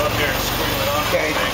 up there and scream it on. Okay.